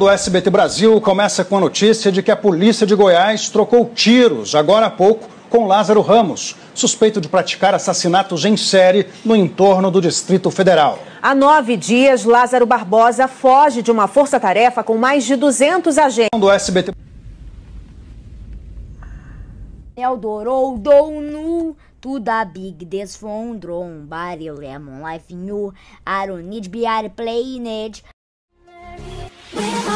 do SBT Brasil começa com a notícia de que a polícia de Goiás trocou tiros agora há pouco com Lázaro Ramos, suspeito de praticar assassinatos em série no entorno do Distrito Federal. Há nove dias, Lázaro Barbosa foge de uma força-tarefa com mais de 200 agentes. Do SBT. Eldorou nu to the big desfondron body lemon life new I don't need be out playing it We're